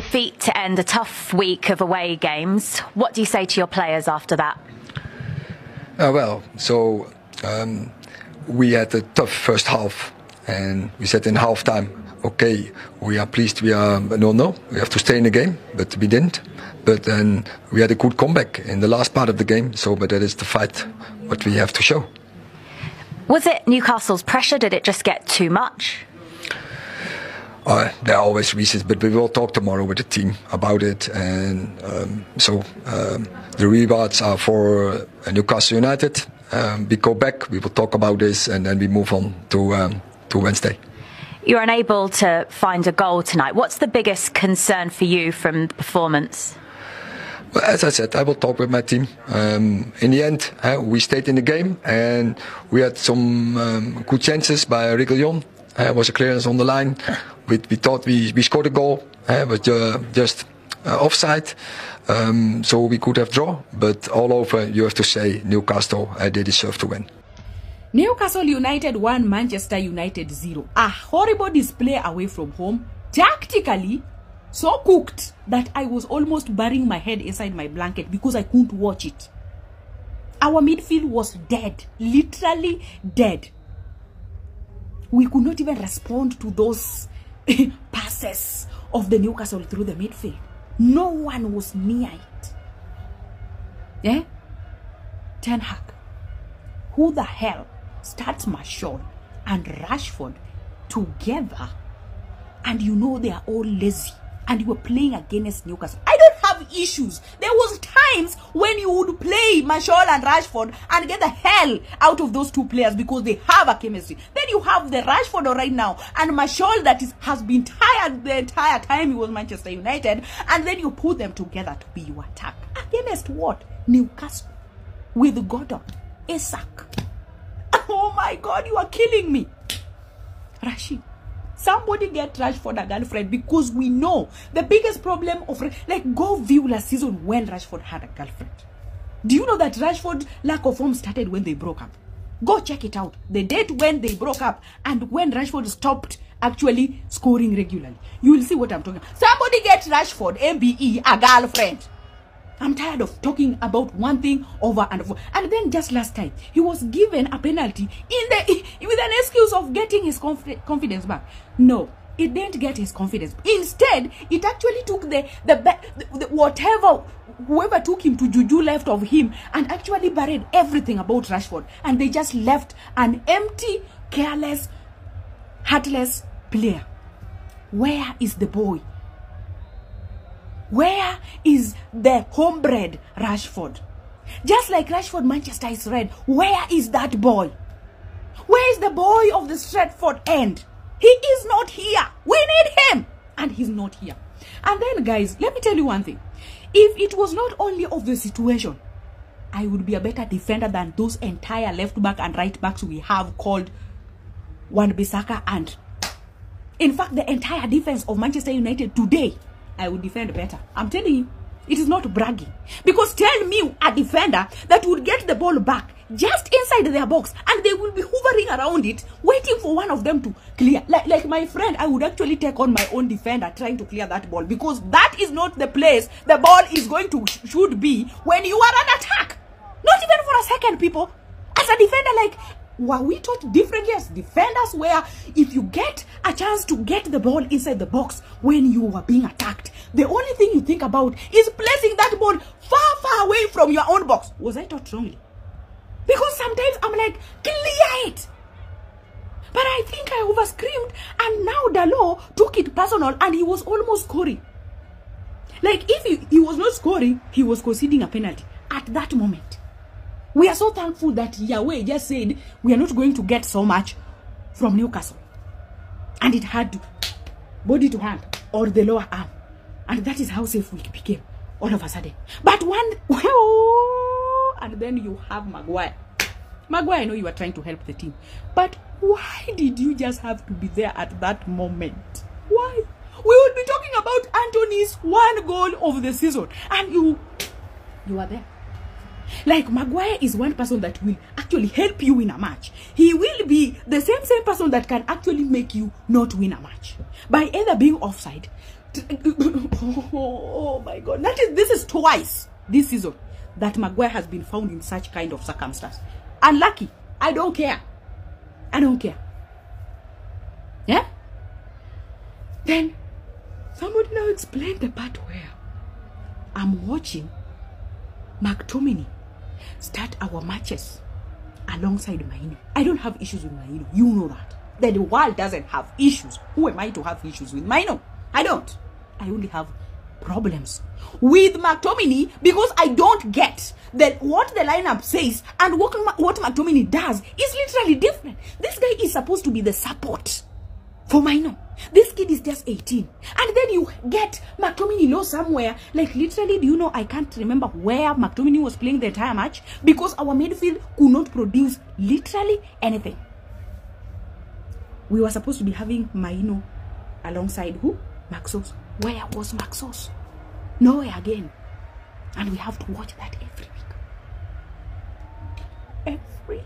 defeat to end a tough week of away games. What do you say to your players after that? Uh, well, so um, we had a tough first half, and we said in half time, okay, we are pleased we are no no, we have to stay in the game, but we didn't. But then we had a good comeback in the last part of the game. So, but that is the fight what we have to show. Was it Newcastle's pressure? Did it just get too much? Uh, there are always reasons, but we will talk tomorrow with the team about it. And um, so um, the rewards are for uh, Newcastle United. Um, we go back, we will talk about this, and then we move on to um, to Wednesday. You're unable to find a goal tonight. What's the biggest concern for you from the performance? Well, as I said, I will talk with my team. Um, in the end, uh, we stayed in the game and we had some um, good chances by Reguilón. Uh, was a clearance on the line. We, we thought we, we scored a goal, uh, but uh, just uh, offside. Um, so we could have draw, but all over, you have to say Newcastle, uh, they deserve to win. Newcastle United 1, Manchester United 0. A horrible display away from home. Tactically, so cooked that I was almost burying my head inside my blanket because I couldn't watch it. Our midfield was dead, literally dead. We could not even respond to those passes of the Newcastle through the midfield. No one was near it. Yeah? Ten Hag. Who the hell starts Martial and Rashford together and you know they are all lazy and you were playing against Newcastle. I have issues. There was times when you would play Martial and Rashford and get the hell out of those two players because they have a chemistry. Then you have the Rashford right now and Martial that is has been tired the entire time he was Manchester United and then you put them together to be your attack. Against what? Newcastle. With Gordon. Isak. Oh my god, you are killing me. Rashid. Somebody get Rashford a girlfriend because we know the biggest problem of like go view last season when Rashford had a girlfriend. Do you know that Rashford lack of form started when they broke up? Go check it out. The date when they broke up and when Rashford stopped actually scoring regularly. You will see what I'm talking about. Somebody get Rashford, MBE, a girlfriend. I'm tired of talking about one thing over and over. And then just last time, he was given a penalty in the with an excuse of getting his conf- confidence back. No, it didn't get his confidence. Instead, it actually took the the, the, the whatever whoever took him to Juju left of him and actually buried everything about Rashford. And they just left an empty, careless, heartless player. Where is the boy? Where is the homebred Rashford? Just like Rashford, Manchester is red. Where is that boy? Where is the boy of the Stretford end? He is not here. We need him. And he's not here. And then, guys, let me tell you one thing. If it was not only of the situation, I would be a better defender than those entire left back and right backs we have called Wan Bissaka and in fact the entire defense of Manchester United today I would defend better. I'm telling you, it is not bragging. Because tell me a defender that would get the ball back just inside their box and they will be hovering around it, waiting for one of them to clear. Like, like my friend, I would actually take on my own defender trying to clear that ball because that is not the place the ball is going to should be when you are on attack. Not even for a second, people. As a defender, like were we taught differently as defenders where if you get a chance to get the ball inside the box when you are being attacked the only thing you think about is placing that ball far far away from your own box. Was i taught wrongly? Because sometimes i'm like clear it. But i think i over screamed and now Dalot took it personal and he was almost scoring. Like if he, he was not scoring he was conceding a penalty at that moment. We are so thankful that Yahweh just said we are not going to get so much from Newcastle. And it had to body to hand or the lower arm. And that is how safe we became all of a sudden. But one, and then you have Maguire. Maguire, I know you are trying to help the team. But why did you just have to be there at that moment? Why? We will be talking about Antony's one goal of the season. And you, you are there. Like Maguire is one person that will actually help you win a match. He will be the same same person that can actually make you not win a match by either being offside, oh, my god that is this is twice this season that maguire has been found in such kind of circumstance unlucky i don't care i don't care yeah then somebody now explain the part where i'm watching mctominay start our matches alongside Mainoo. I don't have issues with Mainoo. You know that. That the world doesn't have issues. Who am I to have issues with Mainoo? I don't. I only have problems with McTominay because I don't get that what the lineup says and what, what McTominay does is literally different. This guy is supposed to be the support for Mainoo. This kid is just 18. And then you get McTominay low somewhere. Like literally, do you know, I can't remember where McTominay was playing the entire match because our midfield could not produce literally anything. We were supposed to be having Mainoo alongside who? Maxos. Where was Maxos? Nowhere again. And we have to watch that every week. Every week.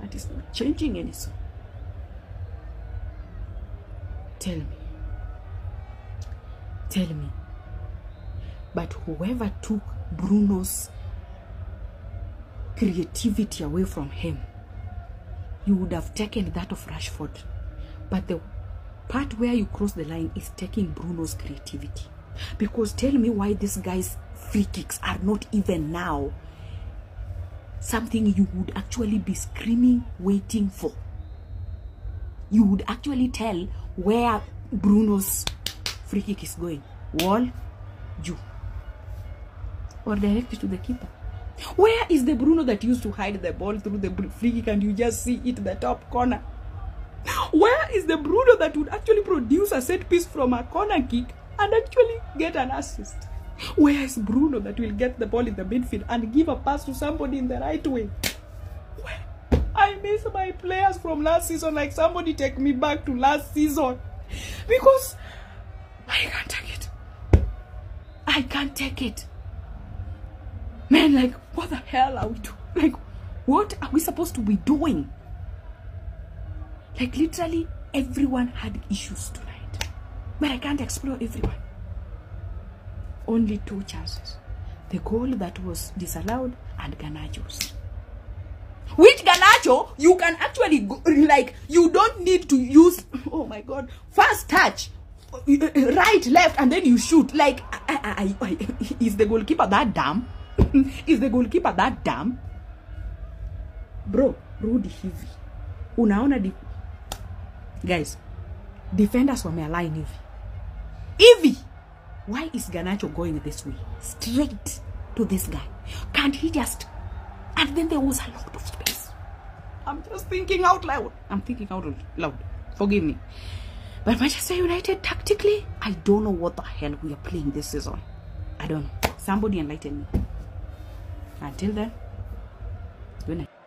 That is not changing anything. Tell me. Tell me. But whoever took Bruno's creativity away from him, you would have taken that of Rashford. But the part where you cross the line is taking Bruno's creativity. Because tell me why this guy's free kicks are not even now something you would actually be screaming, waiting for. You would actually tell where Bruno's free kick is going. Wall, you. Or direct it to the keeper. Where is the Bruno that used to hide the ball through the free kick and you just see it the top corner? Where is the Bruno that would actually produce a set piece from a corner kick and actually get an assist? Where is Bruno that will get the ball in the midfield and give a pass to somebody in the right way? Where? I miss my players from last season. Like somebody take me back to last season. Because I can't take it. I can't take it. Man, like, what the hell are we doing? Like, what are we supposed to be doing? Like, literally, everyone had issues tonight. But I can't explore everyone. Only two chances. The goal that was disallowed and Garnacho's. Which Ganacho, you can actually, go, like, you don't need to use, oh my God, first touch, right, left, and then you shoot. Like, I, I, I, is the goalkeeper that dumb? is the goalkeeper that dumb? Bro, rudi hivi. Unaona Guys, defenders wamealign hivi. Hivi. Why is Garnacho going this way? Straight to this guy. Can't he just and then there was a lot of space. I'm just thinking out loud. I'm thinking out loud. Forgive me. But Manchester United tactically, I don't know what the hell we are playing this season. I don't know. Somebody enlighten me. Until then, good night.